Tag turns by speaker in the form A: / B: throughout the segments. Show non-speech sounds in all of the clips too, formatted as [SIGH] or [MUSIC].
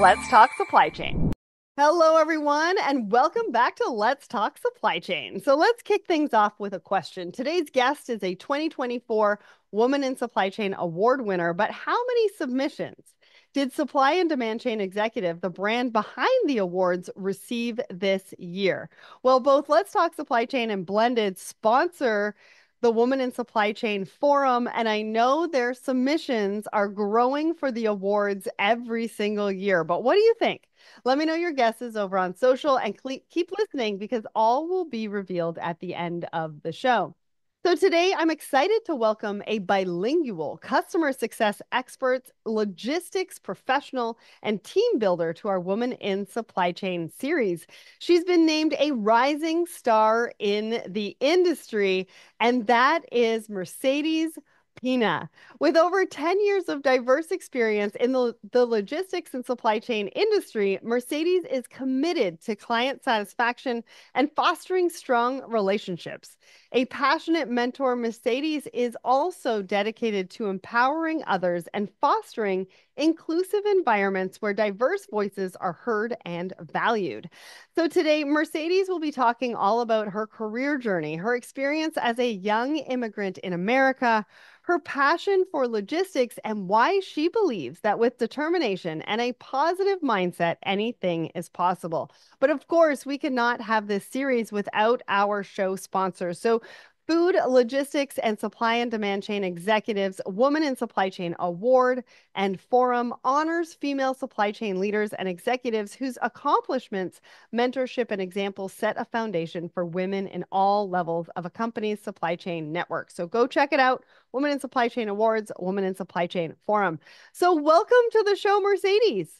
A: Let's Talk Supply Chain. Hello, everyone, and welcome back to Let's Talk Supply Chain. So, let's kick things off with a question. Today's guest is a 2024 Woman in Supply Chain Award winner, but how many submissions did Supply and Demand Chain Executive, the brand behind the awards, receive this year? Well, both Let's Talk Supply Chain and Blended sponsor the Woman in Supply Chain Forum. And I know their submissions are growing for the awards every single year. But what do you think? Let me know your guesses over on social and keep listening because all will be revealed at the end of the show. So, today I'm excited to welcome a bilingual customer success expert, logistics professional, and team builder to our Woman in Supply Chain series. She's been named a rising star in the industry, and that is Mercedes Pina. With over 10 years of diverse experience in the, the logistics and supply chain industry, Mercedes is committed to client satisfaction and fostering strong relationships. A passionate mentor, Mercedes is also dedicated to empowering others and fostering inclusive environments where diverse voices are heard and valued. So, today, Mercedes will be talking all about her career journey, her experience as a young immigrant in America her passion for logistics, and why she believes that with determination and a positive mindset, anything is possible. But of course, we cannot have this series without our show sponsors. So Food Logistics and Supply and Demand Chain Executives Woman in Supply Chain Award and Forum honors female supply chain leaders and executives whose accomplishments, mentorship, and examples set a foundation for women in all levels of a company's supply chain network. So go check it out. Woman in Supply Chain Awards, Woman in Supply Chain Forum. So welcome to the show, Mercedes.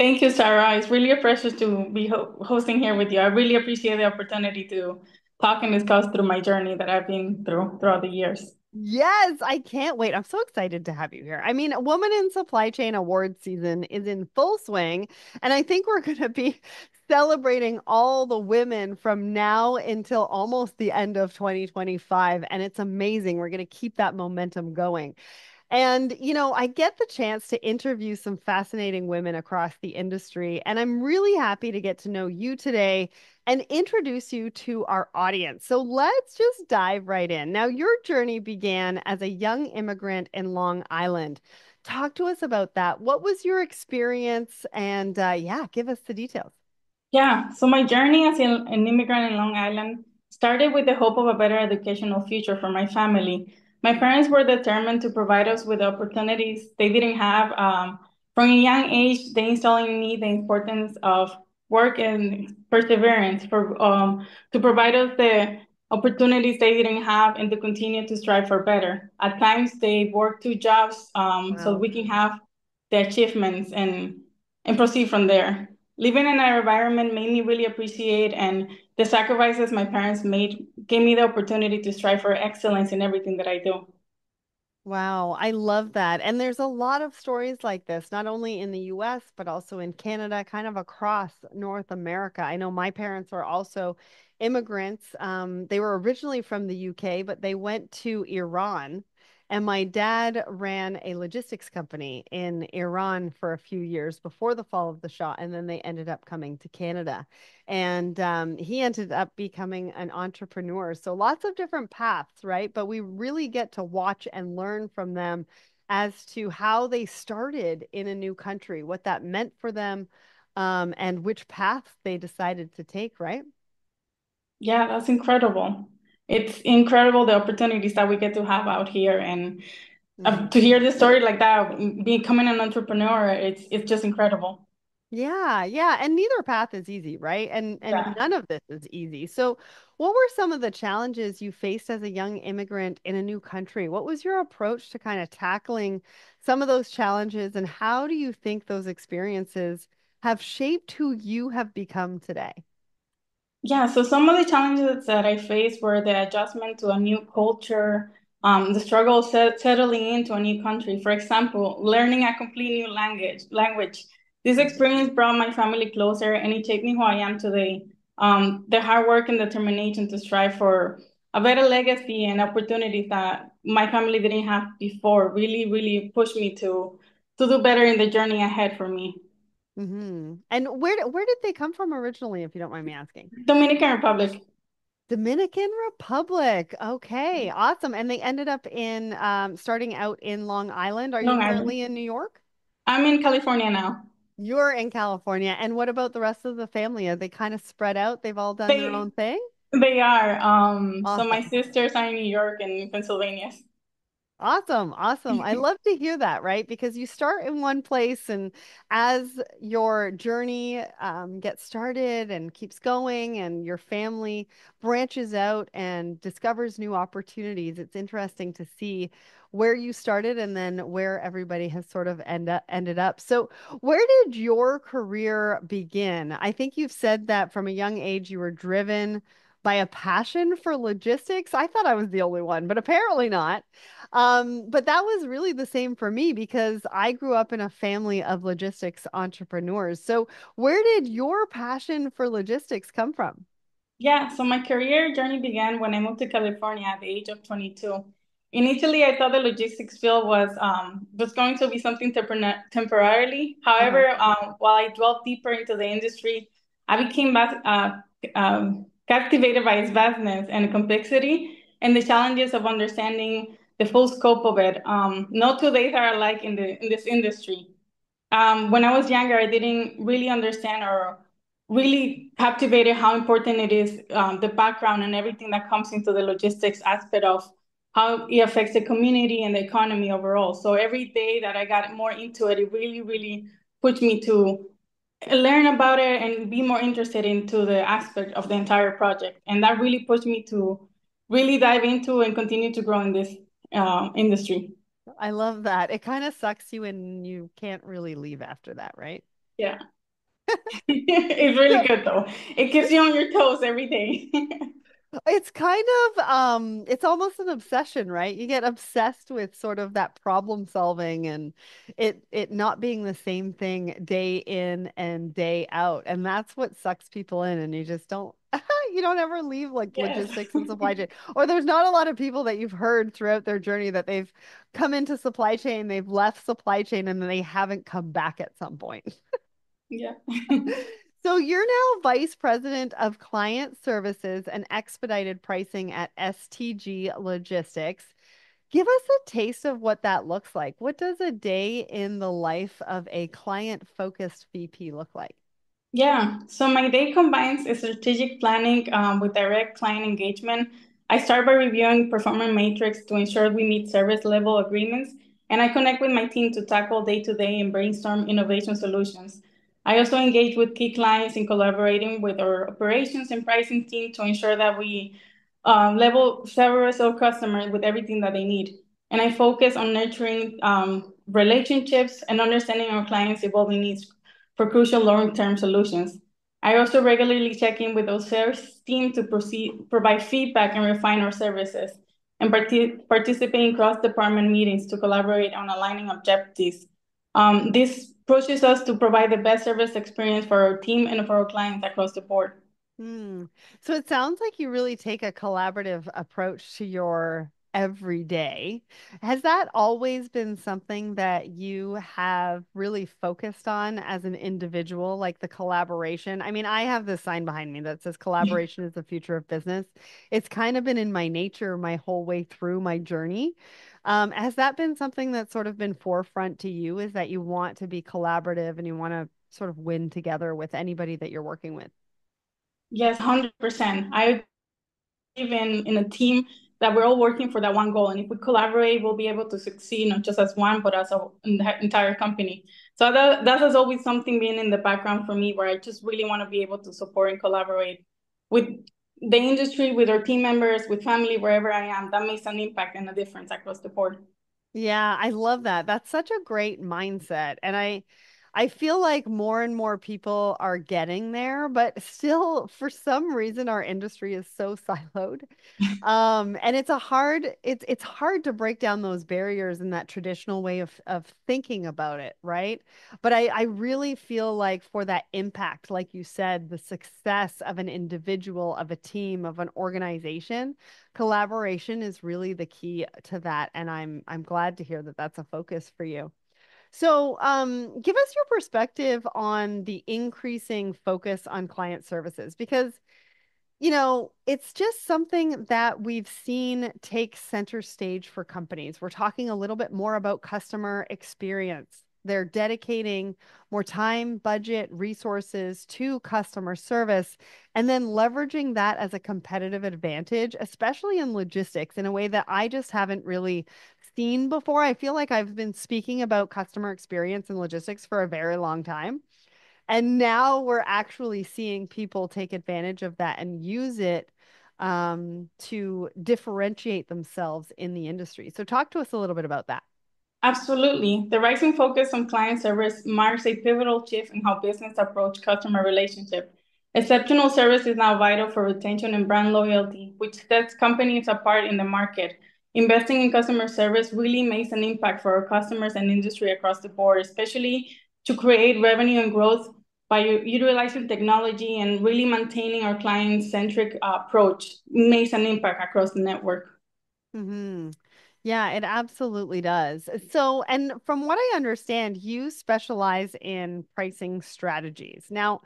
B: Thank you, Sarah. It's really a pleasure to be ho- hosting here with you. I really appreciate the opportunity to talk and discuss through my journey that I've been through throughout the years.
A: Yes, I can't wait. I'm so excited to have you here. I mean, Woman in Supply Chain Award season is in full swing, and I think we're [LAUGHS] going to be celebrating all the women from now until almost the end of 2025. And it's amazing. We're going to keep that momentum going. And, you know, I get the chance to interview some fascinating women across the industry. And I'm really happy to get to know you today and introduce you to our audience. So let's just dive right in. Now, your journey began as a young immigrant in Long Island. Talk to us about that. What was your experience? And uh, yeah, give us the details.
B: Yeah, so my journey as an immigrant in Long Island started with the hope of a better educational future for my family. My parents were determined to provide us with the opportunities they didn't have. Um, from a young age, they instilled in me the importance of work and perseverance for um, to provide us the opportunities they didn't have and to continue to strive for better. At times, they work two jobs um, wow. so we can have the achievements and and proceed from there. Living in our environment made me really appreciate and the sacrifices my parents made gave me the opportunity to strive for excellence in everything that I do.
A: Wow, I love that. And there's a lot of stories like this, not only in the US, but also in Canada, kind of across North America. I know my parents are also immigrants. Um, they were originally from the UK, but they went to Iran and my dad ran a logistics company in Iran for a few years before the fall of the Shah. And then they ended up coming to Canada. And um, he ended up becoming an entrepreneur. So lots of different paths, right? But we really get to watch and learn from them as to how they started in a new country, what that meant for them, um, and which paths they decided to take, right?
B: Yeah, that's incredible it's incredible the opportunities that we get to have out here and uh, to hear the story like that becoming an entrepreneur it's it's just incredible.
A: Yeah yeah and neither path is easy right? And and yeah. none of this is easy. So what were some of the challenges you faced as a young immigrant in a new country? What was your approach to kind of tackling some of those challenges and how do you think those experiences have shaped who you have become today
B: yeah, so some of the challenges that I faced were the adjustment to a new culture, um, the struggle set, settling into a new country. For example, learning a complete new language. Language. This experience brought my family closer, and it shaped me who I am today. Um, the hard work and determination to strive for a better legacy and opportunities that my family didn't have before really, really pushed me to to do better in the journey ahead for me.
A: Mm-hmm. And where where did they come from originally, if you don't mind me asking?
B: Dominican Republic.
A: Dominican Republic. Okay, awesome. And they ended up in um, starting out in Long Island. Are
B: Long
A: you
B: Island.
A: currently in New York?
B: I'm in California now.
A: You're in California. And what about the rest of the family? Are they kind of spread out? They've all done their own thing?
B: they are. Um, so my sisters are in New York and Pennsylvania.
A: Awesome, awesome. I [LAUGHS] love to hear that, right? Because you start in one place, and as your journey um, gets started and keeps going, and your family branches out and discovers new opportunities, it's interesting to see where you started and then where everybody has sort of end up, ended up. So, where did your career begin? I think you've said that from a young age you were driven by a passion for logistics. I thought I was the only one, but apparently not. Um, but that was really the same for me because I grew up in a family of logistics entrepreneurs. So, where did your passion for logistics come from?
B: Yeah, so my career journey began when I moved to California at the age of 22. Initially, I thought the logistics field was um, was going to be something tempor temporarily.
A: Uh-huh.
B: However, um, while I dwelled deeper into the industry, I became uh, um, captivated by its vastness and complexity and the challenges of understanding the full scope of it. Um, no two days are alike in the in this industry. Um, when I was younger, I didn't really understand or really captivated how important it is, um, the background and everything that comes into the logistics aspect of how it affects the community and the economy overall. So every day that I got more into it, it really, really pushed me to learn about it and be more interested into the aspect of the entire project. And that really pushed me to really dive into and continue to grow in this uh, industry.
A: I love that. It kind of sucks you and you can't really leave after that, right?
B: Yeah. [LAUGHS] [LAUGHS] It's really good though. It keeps you on your toes every day. [LAUGHS]
A: It's kind of um it's almost an obsession, right? You get obsessed with sort of that problem solving and it it not being the same thing day in and day out. And that's what sucks people in and you just don't [LAUGHS] you don't ever leave like logistics and supply [LAUGHS] chain. Or there's not a lot of people that you've heard throughout their journey that they've come into supply chain, they've left supply chain and then they haven't come back at some point.
B: Yeah. [LAUGHS]
A: So you're now Vice President of Client Services and Expedited Pricing at STG Logistics. Give us a taste of what that looks like. What does a day in the life of a client-focused VP look like?
B: Yeah, so my day combines strategic planning um, with direct client engagement. I start by reviewing performance matrix to ensure we meet service level agreements, and I connect with my team to tackle day to day and brainstorm innovation solutions. I also engage with key clients in collaborating with our operations and pricing team to ensure that we um, level service our customers with everything that they need. And I focus on nurturing um, relationships and understanding our clients' evolving needs for crucial long-term solutions. I also regularly check in with those sales team to proceed, provide feedback and refine our services, and partic participate in cross-department meetings to collaborate on aligning objectives. Um, this pushes us to provide the best service experience for our team and for our clients across the board.
A: Hmm. So it sounds like you really take a collaborative approach to your everyday. Has that always been something that you have really focused on as an individual, like the collaboration? I mean, I have this sign behind me that says collaboration is the future of business. It's kind of been in my nature my whole way through my journey. Um, has that been something that's sort of been forefront to you, is that you want to be collaborative and you want to sort of win together with anybody that you're working with?
B: Yes, 100%. I believe in, in a team that we're all working for that one goal. And if we collaborate, we'll be able to succeed, not just as one, but as a entire company. So that, that has always something been in the background for me where I just really want to be able to support and collaborate with the industry, with our team members, with family, wherever I am. That makes an impact and a difference across the board.
A: Yeah, I love that. That's such a great mindset. And I I feel like more and more people are getting there, but still for some reason our industry is so [LAUGHS] siloed. Um, and it's a hard it's it's hard to break down those barriers in that traditional way of of thinking about it, right? But I I really feel like for that impact, like you said, the success of an individual, of a team, of an organization, collaboration is really the key to that. And I'm I'm glad to hear that that's a focus for you. So, um, give us your perspective on the increasing focus on client services because you know, it's just something that we've seen take center stage for companies. We're talking a little bit more about customer experience. They're dedicating more time, budget, resources to customer service, and then leveraging that as a competitive advantage, especially in logistics, in a way that I just haven't really seen before. I feel like I've been speaking about customer experience and logistics for a very long time. And now we're actually seeing people take advantage of that and use it um, to differentiate themselves in the industry. So, talk to us a little bit about that.
B: Absolutely. The rising focus on client service marks a pivotal shift in how business approach customer relationship. Exceptional service is now vital for retention and brand loyalty, which sets companies apart in the market. Investing in customer service really makes an impact for our customers and industry across the board, especially to create revenue and growth by utilizing technology and really maintaining our client-centric uh, approach makes an impact across the network.
A: Mm-hmm. Yeah, it absolutely does. So, and from what I understand, you specialize in pricing strategies. Now,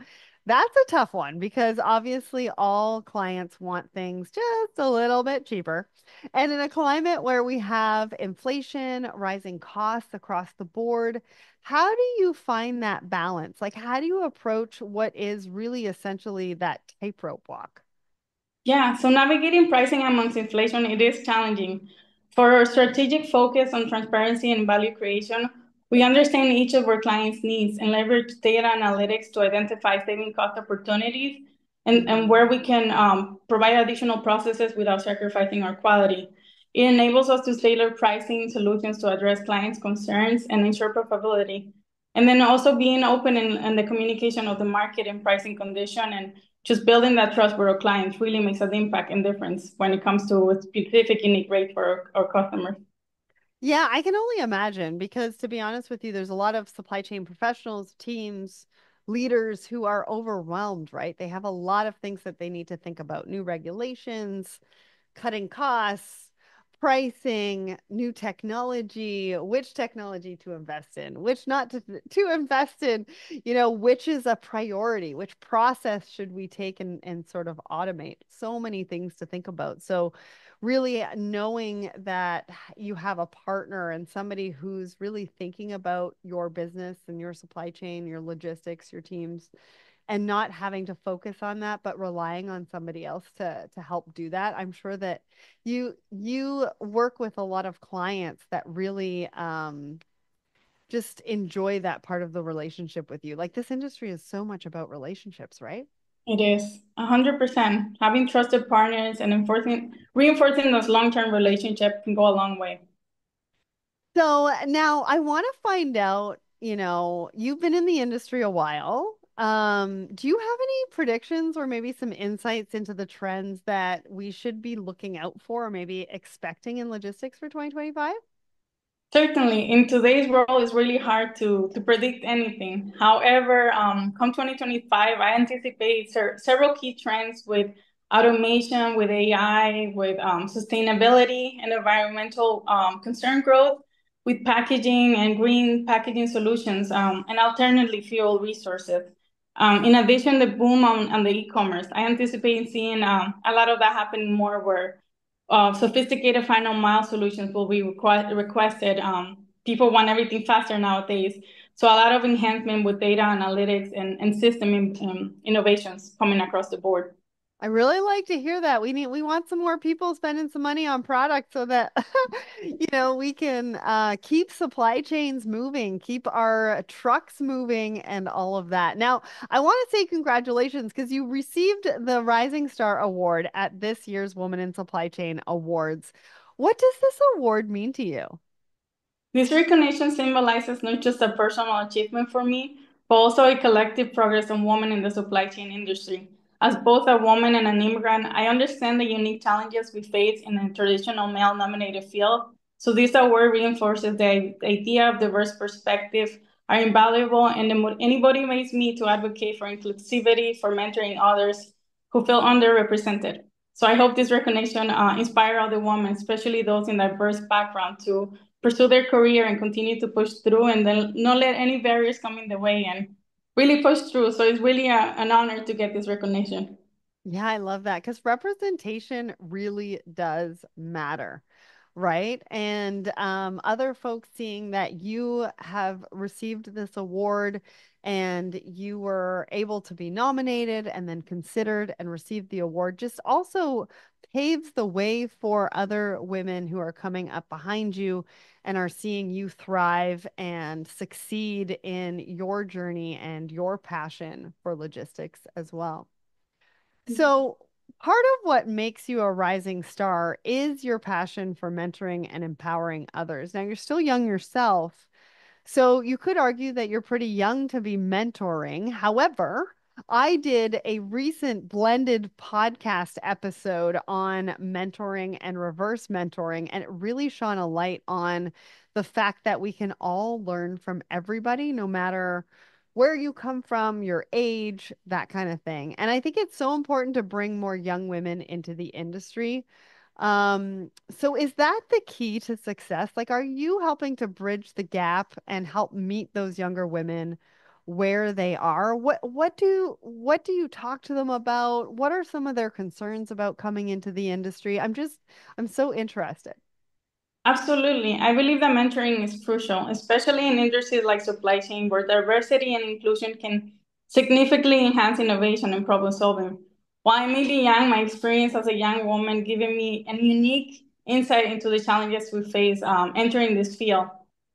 A: that's a tough one because obviously all clients want things just a little bit cheaper. And in a climate where we have inflation, rising costs across the board, how do you find that balance? Like, how do you approach what is really essentially that tightrope walk?
B: Yeah, so navigating pricing amongst inflation, it is challenging. For our strategic focus on transparency and value creation, we understand each of our clients' needs and leverage data analytics to identify saving cost opportunities and, and where we can um, provide additional processes without sacrificing our quality. It enables us to tailor pricing solutions to address clients' concerns and ensure profitability. And then also being open in, in the communication of the market and pricing condition and just building that trust with our clients really makes an impact and difference when it comes to a specific unique rate for our, our customers.
A: Yeah, I can only imagine because to be honest with you, there's a lot of supply chain professionals, teams, leaders who are overwhelmed, right? They have a lot of things that they need to think about new regulations, cutting costs, pricing, new technology, which technology to invest in, which not to [LAUGHS] to invest in, you know, which is a priority, which process should we take and, and sort of automate. So many things to think about. So really knowing that you have a partner and somebody who's really thinking about your business and your supply chain, your logistics, your teams and not having to focus on that but relying on somebody else to to help do that. I'm sure that you you work with a lot of clients that really um just enjoy that part of the relationship with you. Like this industry is so much about relationships right
B: it is 100% having trusted partners and enforcing reinforcing those long-term relationships can go a long way.
A: So now i want to find out you know you've been in the industry a while. Um, do you have any predictions or maybe some insights into the trends that we should be looking out for or maybe expecting in logistics for 2025?
B: Certainly, in today's world, it's really hard to, to predict anything. However, um, come 2025, I anticipate ser- several key trends with automation, with AI, with um, sustainability and environmental um, concern growth, with packaging and green packaging solutions, um, and alternatively fuel resources. Um, in addition, the boom on, on the e-commerce, I anticipate seeing um, a lot of that happening more where uh, sophisticated final mile solutions will be requ- requested. Um, people want everything faster nowadays. So a lot of enhancement with data analytics and, and system in, um, innovations coming across the board.
A: I really like to hear that. We need we want some more people spending some money on products so that [LAUGHS] you know we can uh, keep supply chains moving, keep our trucks moving, and all of that. Now, I want to say congratulations because you received the Rising Star Award at this year's Woman in Supply Chain Awards. What does this award mean to you?
B: This recognition symbolizes not just a personal achievement for me, but also a collective progress on women in the supply chain industry. As both a woman and an immigrant, I understand the unique challenges we face in a traditional male nominated field. So this award reinforces the idea of diverse perspectives are invaluable and anybody makes me to advocate for inclusivity, for mentoring others who feel underrepresented. So I hope this recognition uh, inspire other women, especially those in diverse background, to pursue their career and continue to push through and then not let any barriers come in the way and really pushed through. So it's really a, an honor to get this recognition.
A: Yeah, I love that because representation really does matter right? And um, other folks seeing that you have received this award and you were able to be nominated and then considered and received the award just also paves the way for other women who are coming up behind you and are seeing you thrive and succeed in your journey and your passion for logistics as well. Mm-hmm. So, part of what makes you a rising star is your passion for mentoring and empowering others. Now, you're still young yourself. So, you could argue that you're pretty young to be mentoring. However, I did a recent blended podcast episode on mentoring and reverse mentoring, and it really shone a light on the fact that we can all learn from everybody, no matter where you come from, your age, that kind of thing. And I think it's so important to bring more young women into the industry. Um, so is that the key to success? Like, are you helping to bridge the gap and help meet those younger women where they are? What what do what do you talk to them about? What are some of their concerns about coming into the industry? I'm just I'm so interested.
B: Absolutely. I believe that mentoring is crucial, especially in industries like supply chain, where diversity and inclusion can significantly enhance innovation and problem solving. While young, my experience as a young woman giving me a unique insight into the challenges we face um, entering this field.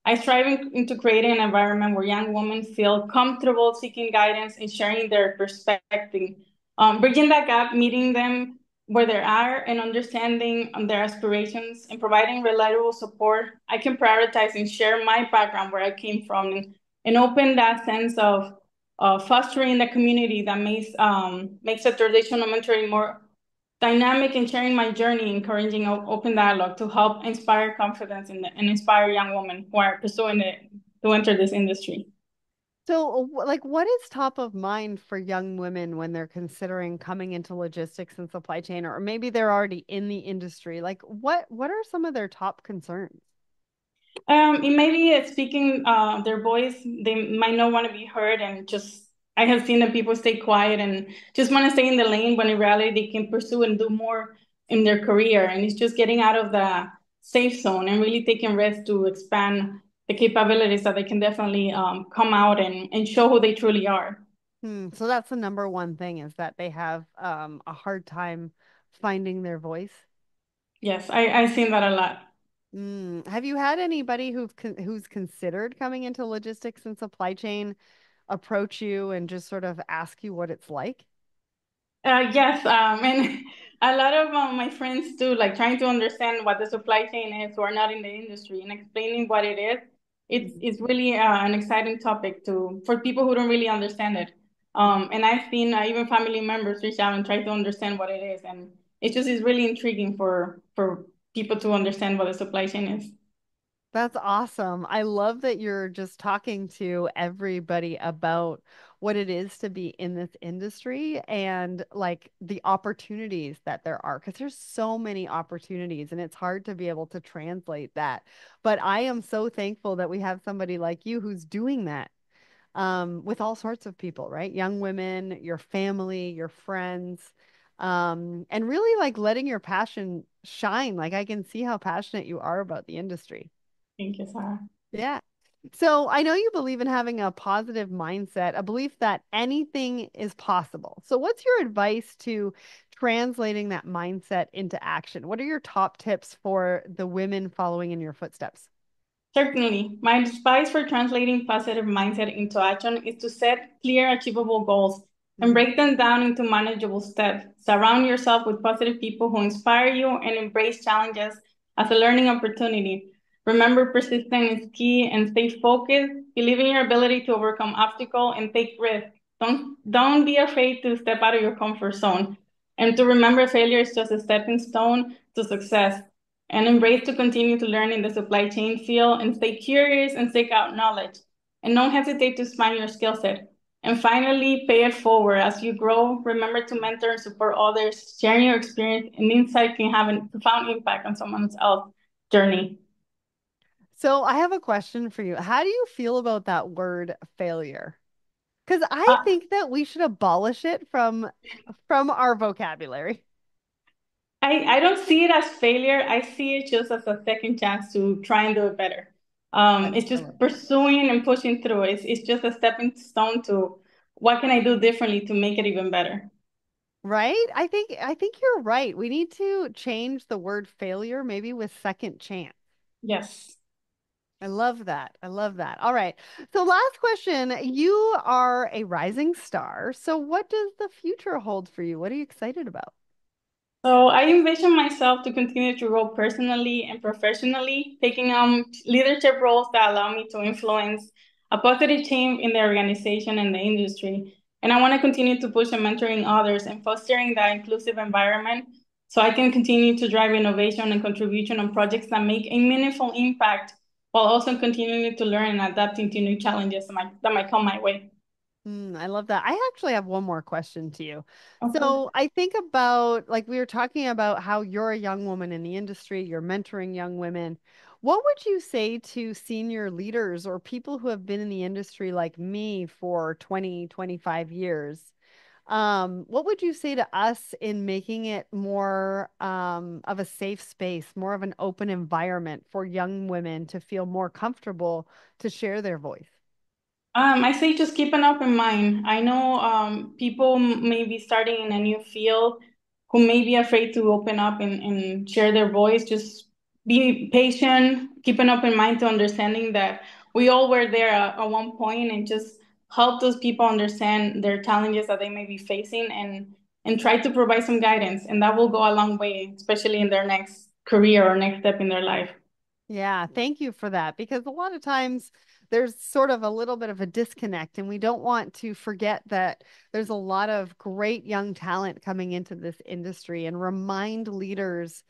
B: I strive in, into creating an environment where young women feel comfortable seeking guidance and sharing their perspective. Um, bridging that gap, meeting them where they are and understanding their aspirations and providing reliable support, I can prioritize and share my background where I came from and, and open that sense of uh, fostering the community that makes um, makes a traditional mentoring more dynamic and sharing my journey, encouraging open dialogue to help inspire confidence in the, and inspire young women who are pursuing it to enter this industry.
A: So, like, what is top of mind for young women when they're considering coming into logistics and supply chain, or maybe they're already in the industry? Like, what what are some of their top concerns?
B: Um, it may be speaking uh, their voice. They might not want to be heard, and just I have seen that people stay quiet and just want to stay in the lane when in reality they can pursue and do more in their career. And it's just getting out of the safe zone and really taking risks to expand the capabilities that they can definitely um, come out and, and show who they truly are.
A: Hmm. So that's the number one thing is that they have um, a hard time finding their voice.
B: Yes, I, I've seen that a lot.
A: Mm. Have you had anybody who've con- who's considered coming into logistics and supply chain approach you and just sort of ask you what it's like?
B: Uh, yes, um, [LAUGHS] and a lot of um, my friends too, like trying to understand what the supply chain is who are not in the industry and explaining what it is it's it's really uh, an exciting topic to for people who don't really understand it. Um, and I've seen uh, even family members reach out and try to understand what it is, and it just is really intriguing for for people to understand what the supply chain is.
A: That's awesome. I love that you're just talking to everybody about what it is to be in this industry and like the opportunities that there are because there's so many opportunities and it's hard to be able to translate that. But I am so thankful that we have somebody like you who's doing that um, with all sorts of people, right? Young women, your family, your friends, um, and really like letting your passion shine. Like I can see how passionate you are about the industry.
B: Thank you, Sarah.
A: Yeah. So I know you believe in having a positive mindset, a belief that anything is possible. So what's your advice to translating that mindset into action? What are your top tips for the women following in your footsteps?
B: Certainly. My advice for translating positive mindset into action is to set clear, achievable goals and mm-hmm. break them down into manageable steps. Surround yourself with positive people who inspire you and embrace challenges as a learning opportunity. Remember, persistence is key and stay focused. Believe in your ability to overcome obstacles and take risks. Don't, don't be afraid to step out of your comfort zone. And to remember failure is just a stepping stone to success. And embrace to continue to learn in the supply chain field and stay curious and seek out knowledge. And don't hesitate to expand your skill set. And finally, pay it forward. As you grow, remember to mentor and support others. Sharing your experience and insight can have a profound impact on someone else's journey.
A: So I have a question for you. How do you feel about that word failure? Because I
B: Uh,
A: think that we should abolish it from from our vocabulary.
B: I, I don't see it as failure. I see it just as a second chance to try and do it better.
A: I,
B: Um, it's just pursuing and pushing through. It's, it's just a stepping stone to what can I do differently to make it even better.
A: Right? I think I think you're right. We need to change the word failure maybe with second chance.
B: Yes.
A: I love that. I love that. All right. So last question. You are a rising star. So what does the future hold for you? What are you excited about?
B: So I envision myself to continue to grow personally and professionally, taking on leadership roles that allow me to influence a positive change in the organization and the industry. And I want to continue to push and mentoring others and fostering that inclusive environment so I can continue to drive innovation and contribution on projects that make a meaningful impact while also continuing to learn and adapting to new challenges that might, that might come my way.
A: Mm, I love that. I actually have one more question to you.
B: Okay.
A: So I think about, like, we were talking about how you're a young woman in the industry, you're mentoring young women. What would you say to senior leaders or people who have been in the industry like me for 20, 25 years? Um, what would you say to us in making it more um, of a safe space, more of an open environment for young women to feel more comfortable to share their voice?
B: Um, I say just keep an open mind. I know um, people may be starting in a new field who may be afraid to open up and, and share their voice. Just be patient, keep an open mind to understanding that we all were there at, at one point and just help those people understand their challenges that they may be facing and and try to provide some guidance. And that will go a long way, especially in their next career or next step in their life.
A: Yeah, thank you for that because a lot of times there's sort of a little bit of a disconnect, and we don't want to forget that there's a lot of great young talent coming into this industry and remind leaders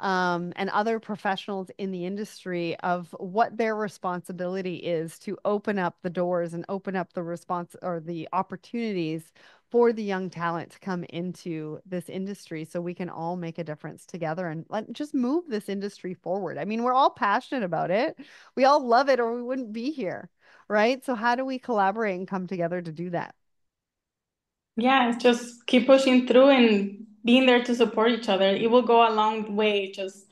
A: um, and other professionals in the industry of what their responsibility is to open up the doors and open up the response or the opportunities for the young talent to come into this industry so we can all make a difference together and let, just move this industry forward. I mean, we're all passionate about it. We all love it or we wouldn't be here, right? So how do we collaborate and come together to do that?
B: Yeah, just keep pushing through and being there to support each other. It will go a long way, just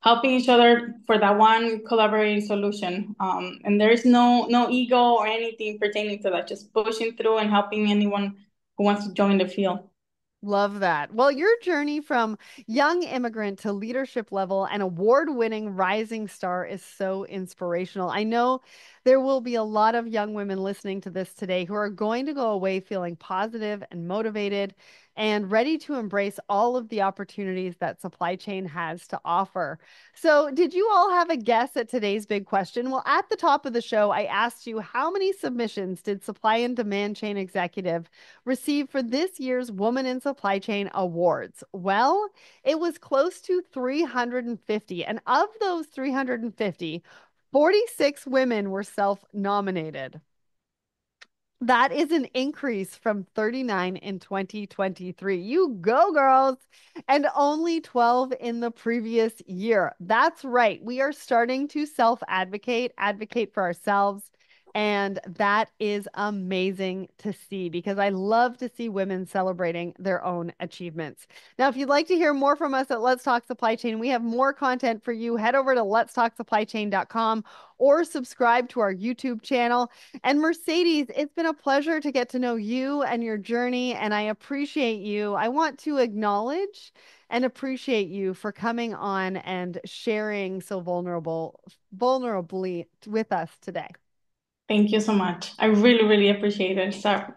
B: helping each other for that one collaborating solution. Um, and there is no no ego or anything pertaining to that. Just pushing through and helping anyone who wants to join the field.
A: Love that. Well, your journey from young immigrant to leadership level and award winning rising star is so inspirational. I know there will be a lot of young women listening to this today who are going to go away feeling positive and motivated and ready to embrace all of the opportunities that supply chain has to offer. So, did you all have a guess at today's big question? Well, at the top of the show, I asked you how many submissions did supply and demand chain executive receive for this year's Woman in Supply Chain Awards? Well, it was close to 350. And of those 350, 46 women were self nominated. That is an increase from 39 in 2023. You go, girls. And only 12 in the previous year. That's right. We are starting to self advocate, advocate for ourselves. And that is amazing to see because I love to see women celebrating their own achievements. Now, if you'd like to hear more from us at Let's Talk Supply Chain, we have more content for you. Head over to Let's Talk Supply letstalksupplychain.com or subscribe to our YouTube channel. And Mercedes, it's been a pleasure to get to know you and your journey, and I appreciate you. I want to acknowledge and appreciate you for coming on and sharing so vulnerable vulnerably with us today.
B: Thank you so much. I really, really appreciate it. So